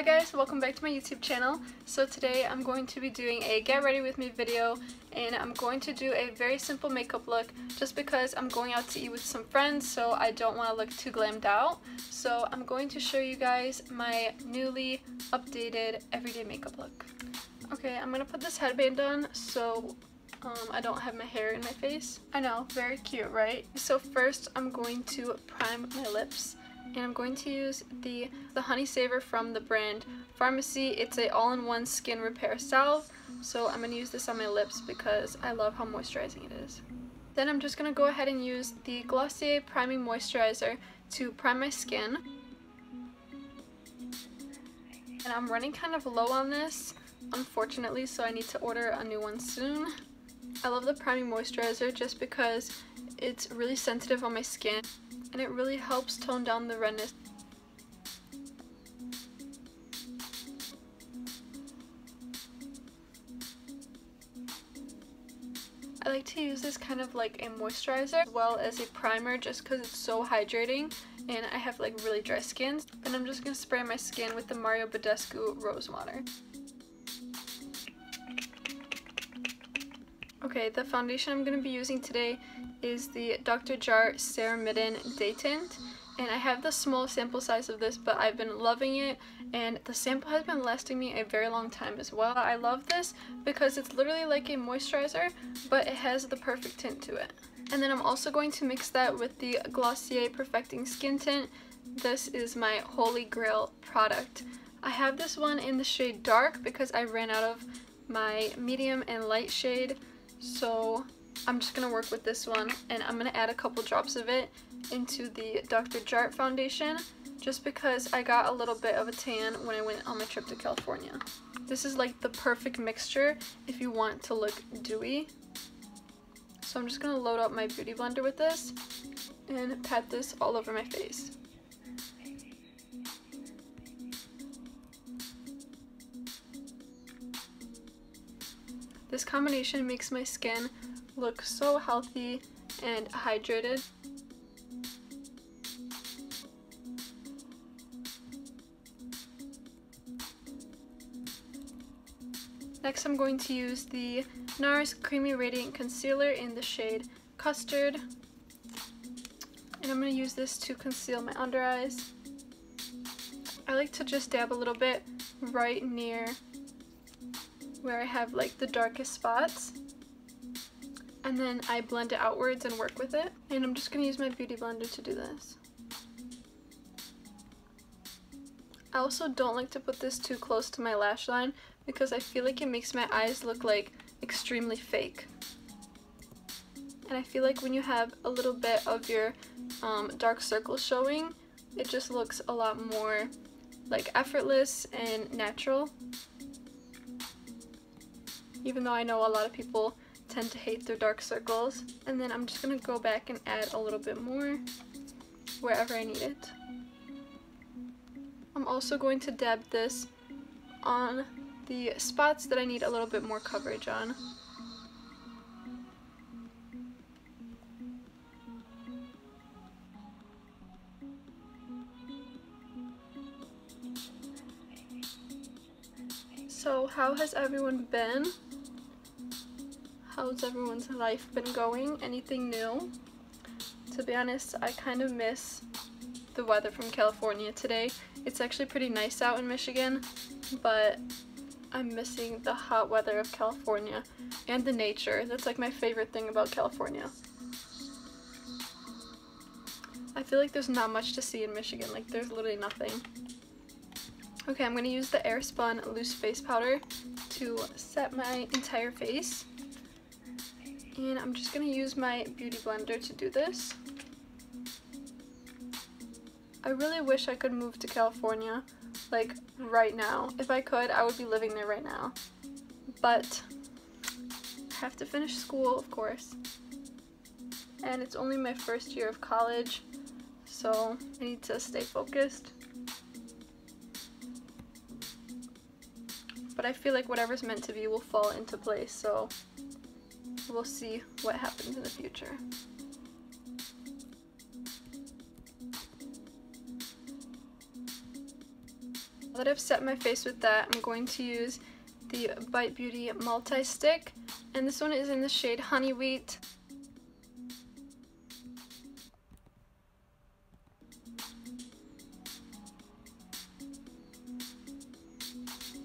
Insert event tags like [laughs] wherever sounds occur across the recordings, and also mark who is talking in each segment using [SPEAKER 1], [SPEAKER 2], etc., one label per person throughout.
[SPEAKER 1] Hi guys, welcome back to my YouTube channel. So today I'm going to be doing a get ready with me video and I'm going to do a very simple makeup look just because I'm going out to eat with some friends so I don't want to look too glammed out. So I'm going to show you guys my newly updated everyday makeup look. Okay, I'm going to put this headband on so um, I don't have my hair in my face. I know, very cute, right? So first I'm going to prime my lips and I'm going to use the, the Honey Savior from the brand Farmacy. It's a all-in-one skin repair salve, so I'm going to use this on my lips because I love how moisturizing it is. Then I'm just going to go ahead and use the Glossier Priming Moisturizer to prime my skin. And I'm running kind of low on this, unfortunately, so I need to order a new one soon. I love the priming moisturizer just because it's really sensitive on my skin and it really helps tone down the redness. I like to use this kind of like a moisturizer as well as a primer just because it's so hydrating and I have like really dry skin. And I'm just going to spray my skin with the Mario Badescu Rose Water. Okay, the foundation I'm going to be using today is the Dr. Jart Ceramidin Day Tint. And I have the small sample size of this, but I've been loving it. And the sample has been lasting me a very long time as well. I love this because it's literally like a moisturizer, but it has the perfect tint to it. And then I'm also going to mix that with the Glossier Perfecting Skin Tint. This is my holy grail product. I have this one in the shade dark because I ran out of my medium and light shade so I'm just to work with this one and I'm to add a couple drops of it into the Dr. Jart foundation just because I got a little bit of a tan when I went on my trip to California. This is like the perfect mixture if you want to look dewy. So I'm just to load up my beauty blender with this and pat this all over my face. This combination makes my skin look so healthy and hydrated. Next I'm going to use the NARS Creamy Radiant Concealer in the shade Custard. And I'm going to use this to conceal my under eyes. I like to just dab a little bit right near where I have like the darkest spots and then I blend it outwards and work with it and I'm just going to use my beauty blender to do this. I also don't like to put this too close to my lash line because I feel like it makes my eyes look like extremely fake. And I feel like when you have a little bit of your um, dark circle showing, it just looks a lot more like effortless and natural even though I know a lot of people tend to hate their dark circles. And then I'm just to go back and add a little bit more wherever I need it. I'm also going to dab this on the spots that I need a little bit more coverage on. So how has everyone been? How's everyone's life been going? Anything new? To be honest, I kind of miss the weather from California today. It's actually pretty nice out in Michigan, but I'm missing the hot weather of California and the nature. That's like my favorite thing about California. I feel like there's not much to see in Michigan, like there's literally nothing. Okay, I'm to use the Airspun Loose Face Powder to set my entire face. And I'm just going to use my beauty blender to do this. I really wish I could move to California, like right now. If I could, I would be living there right now. But I have to finish school, of course. And it's only my first year of college, so I need to stay focused. But I feel like whatever's meant to be will fall into place, so we'll see what happens in the future. Now that I've set my face with that, I'm going to use the Bite Beauty Multi-Stick. And this one is in the shade Honey Wheat.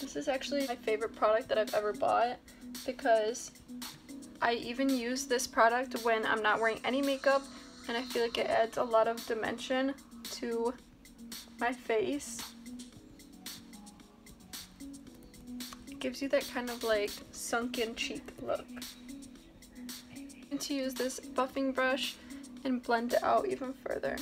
[SPEAKER 1] This is actually my favorite product that I've ever bought because I even use this product when I'm not wearing any makeup and I feel like it adds a lot of dimension to my face. It gives you that kind of like sunken cheek look. Going to use this buffing brush and blend it out even further.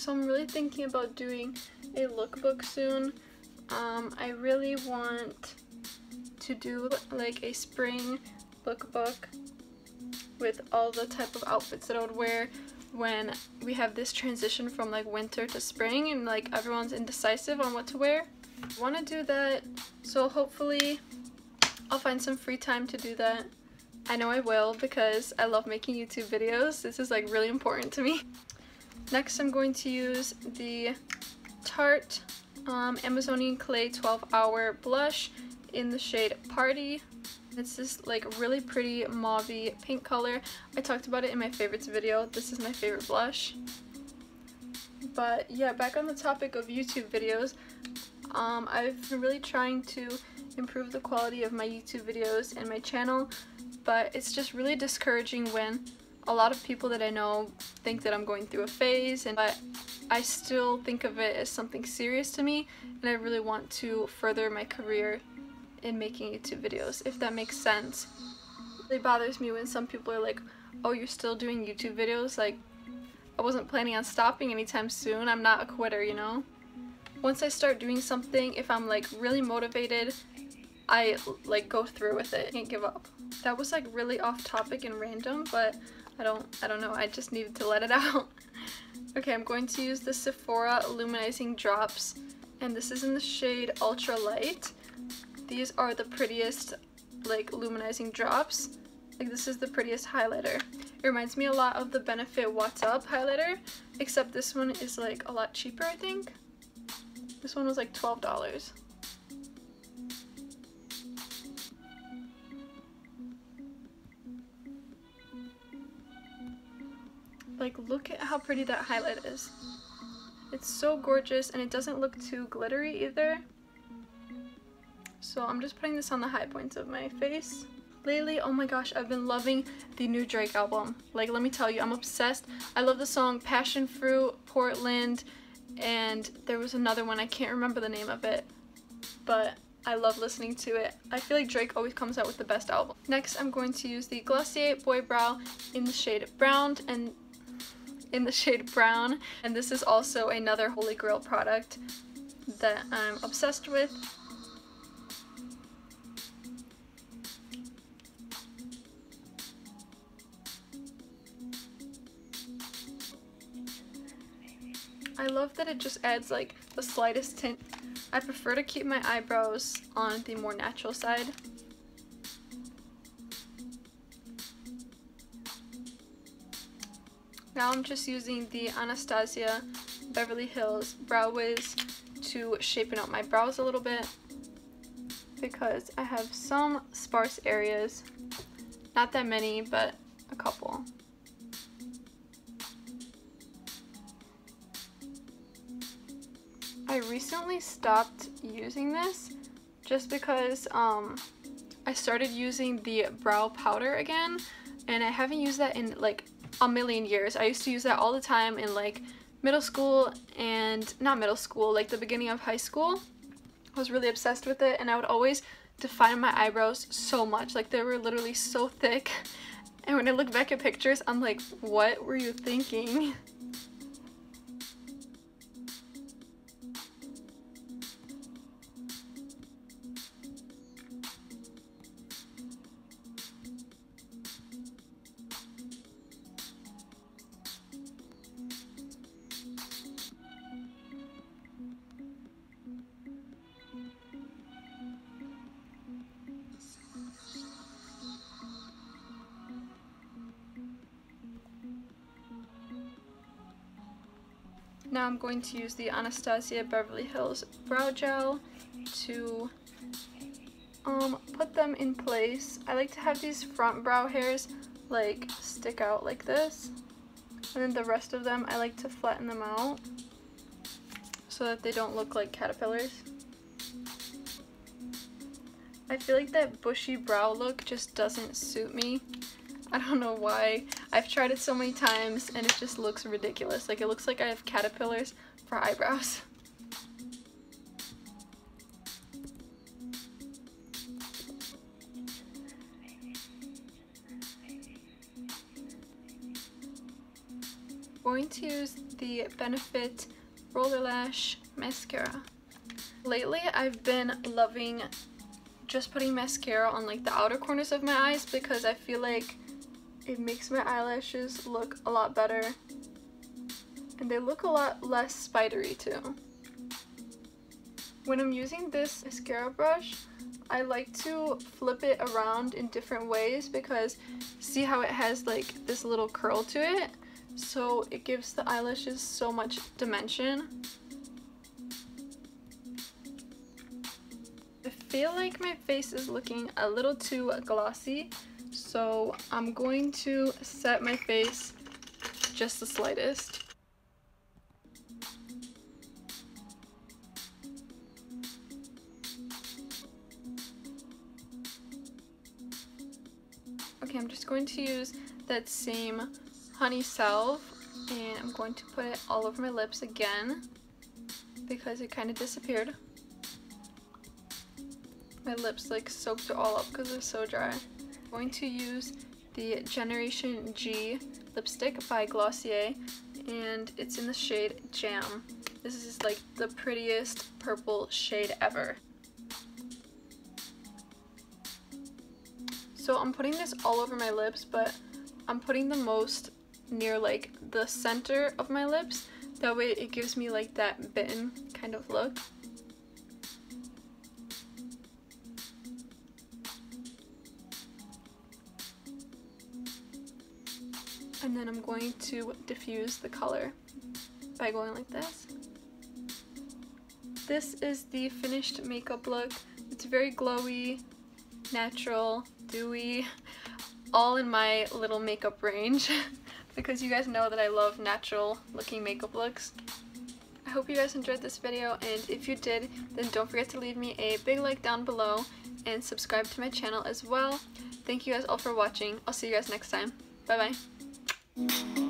[SPEAKER 1] So I'm really thinking about doing a lookbook soon. Um, I really want to do like a spring lookbook with all the type of outfits that I would wear when we have this transition from like winter to spring and like everyone's indecisive on what to wear. I want to do that so hopefully I'll find some free time to do that. I know I will because I love making YouTube videos. This is like really important to me. Next I'm going to use the Tarte um, Amazonian Clay 12 Hour Blush in the shade Party. It's this like really pretty mauvey pink color. I talked about it in my favorites video. This is my favorite blush. But yeah, back on the topic of YouTube videos, um, I've been really trying to improve the quality of my YouTube videos and my channel, but it's just really discouraging when a lot of people that I know think that I'm going through a phase, and but I still think of it as something serious to me, and I really want to further my career in making YouTube videos, if that makes sense. It really bothers me when some people are like, oh, you're still doing YouTube videos? Like, I wasn't planning on stopping anytime soon. I'm not a quitter, you know? Once I start doing something, if I'm like really motivated, I like go through with it. I can't give up. That was like really off topic and random, but I don't, I don't know, I just needed to let it [laughs] out. okay, I'm going to use the Sephora Illuminizing Drops, and this is in the shade Ultra Light. These are the prettiest, like, luminizing drops. Like, this is the prettiest highlighter. It reminds me a lot of the Benefit What's Up highlighter, except this one is, like, a lot cheaper, I think. This one was, like, $12. Like, look at how pretty that highlight is. It's so gorgeous, and it doesn't look too glittery either. So I'm just putting this on the high points of my face. Lately, oh my gosh, I've been loving the new Drake album. Like, let me tell you, I'm obsessed. I love the song Passion Fruit, Portland, and there was another one, I can't remember the name of it, but I love listening to it. I feel like Drake always comes out with the best album. Next, I'm going to use the Glossier Boy Brow in the shade Brown, and in the shade brown. And this is also another Holy Grail product that I'm obsessed with. I love that it just adds like the slightest tint. I prefer to keep my eyebrows on the more natural side. Now I'm just using the Anastasia Beverly Hills Brow Wiz to shapen up my brows a little bit because I have some sparse areas. Not that many, but a couple. I recently stopped using this just because um, I started using the brow powder again and I haven't used that in like a million years. I used to use that all the time in like middle school and not middle school, like the beginning of high school. I was really obsessed with it and I would always define my eyebrows so much. Like they were literally so thick. [laughs] And when I look back at pictures, I'm like, what were you thinking? Now I'm going to use the Anastasia Beverly Hills Brow Gel to um, put them in place. I like to have these front brow hairs like stick out like this. And then the rest of them I like to flatten them out so that they don't look like caterpillars. I feel like that bushy brow look just doesn't suit me. I don't know why. I've tried it so many times and it just looks ridiculous. Like it looks like I have caterpillars for eyebrows. [laughs] going to use the Benefit Roller Lash Mascara. Lately, I've been loving just putting mascara on like the outer corners of my eyes because I feel like it makes my eyelashes look a lot better and they look a lot less spidery too. When I'm using this mascara brush, I like to flip it around in different ways because see how it has like this little curl to it? So it gives the eyelashes so much dimension. Feel like my face is looking a little too glossy, so I'm going to set my face just the slightest. Okay, I'm just going to use that same honey salve and I'm going to put it all over my lips again because it kind of disappeared. My lips like soaked it all up because they're so dry. I'm going to use the Generation G lipstick by Glossier and it's in the shade Jam. This is like the prettiest purple shade ever. So I'm putting this all over my lips but I'm putting the most near like the center of my lips. That way it gives me like that bitten kind of look. Then I'm going to diffuse the color by going like this. This is the finished makeup look. It's very glowy, natural, dewy, all in my little makeup range. [laughs] because you guys know that I love natural looking makeup looks. I hope you guys enjoyed this video and if you did then don't forget to leave me a big like down below and subscribe to my channel as well. Thank you guys all for watching. I'll see you guys next time. Bye bye. Thank you.